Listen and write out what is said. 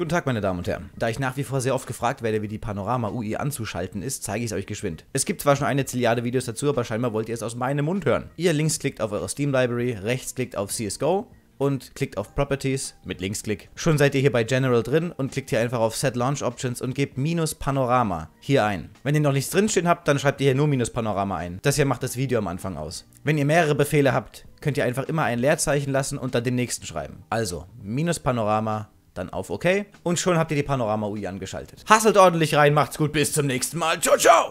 Guten Tag, meine Damen und Herren. Da ich nach wie vor sehr oft gefragt werde, wie die Panorama-UI anzuschalten ist, zeige ich es euch geschwind. Es gibt zwar schon eine Zilliarde Videos dazu, aber scheinbar wollt ihr es aus meinem Mund hören. Ihr links klickt auf eure Steam-Library, rechts klickt auf CSGO und klickt auf Properties mit Linksklick. Schon seid ihr hier bei General drin und klickt hier einfach auf Set Launch Options und gebt minus Panorama hier ein. Wenn ihr noch nichts drinstehen habt, dann schreibt ihr hier nur minus Panorama ein. Das hier macht das Video am Anfang aus. Wenn ihr mehrere Befehle habt, könnt ihr einfach immer ein Leerzeichen lassen und dann den nächsten schreiben. Also, minus Panorama dann auf OK und schon habt ihr die Panorama-UI angeschaltet. Hasselt ordentlich rein, macht's gut, bis zum nächsten Mal. Ciao, ciao!